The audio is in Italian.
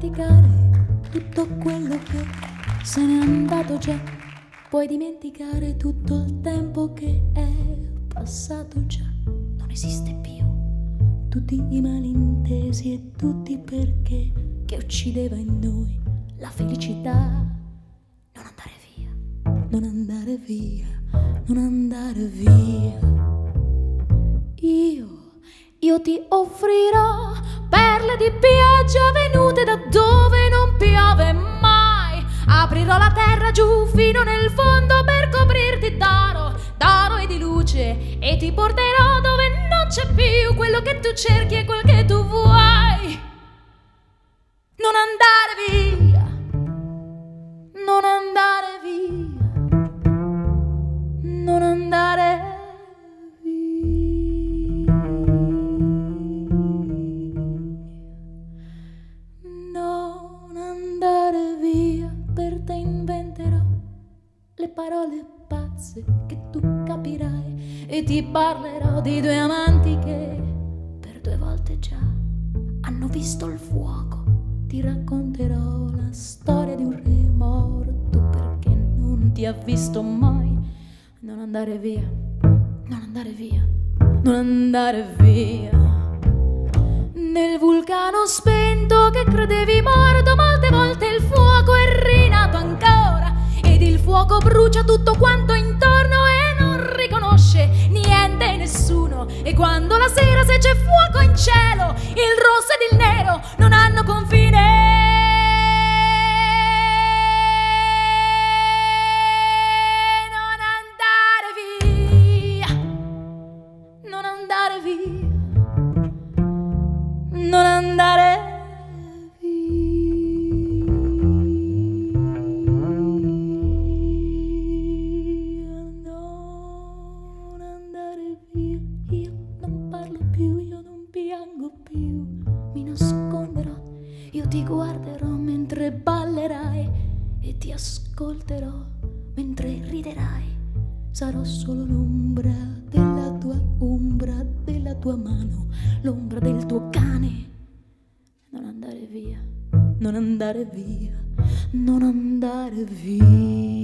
dimenticare tutto quello che se n'è andato già. Puoi dimenticare tutto il tempo che è passato già. Non esiste più. Tutti i malintesi e tutti perché che uccideva in noi la felicità. Non andare via, non andare via, non andare via. Io, io ti offrirò perle di pioggia venute da dove non piove mai. Aprirò la terra giù fino nel fondo per coprirti d'oro, d'oro e di luce e ti porterò dove non c'è più quello che tu cerchi e quel che tu vuoi. Parole pazze che tu capirai e ti parlerò di due amanti che per due volte già hanno visto il fuoco. Ti racconterò la storia di un re morto perché non ti ha visto mai. Non andare via, non andare via, non andare via. Nel vulcano spento che credevi morto, molte volte fuoco brucia tutto quanto intorno e non riconosce niente e nessuno. E quando la sera se c'è fuoco in cielo, il rosso ed il nero non hanno confine. Non andare via, non andare via, piango più, mi nasconderò, io ti guarderò mentre ballerai e ti ascolterò mentre riderai. Sarò solo l'ombra della tua ombra, della tua mano, l'ombra del tuo cane. Non andare via, non andare via, non andare via.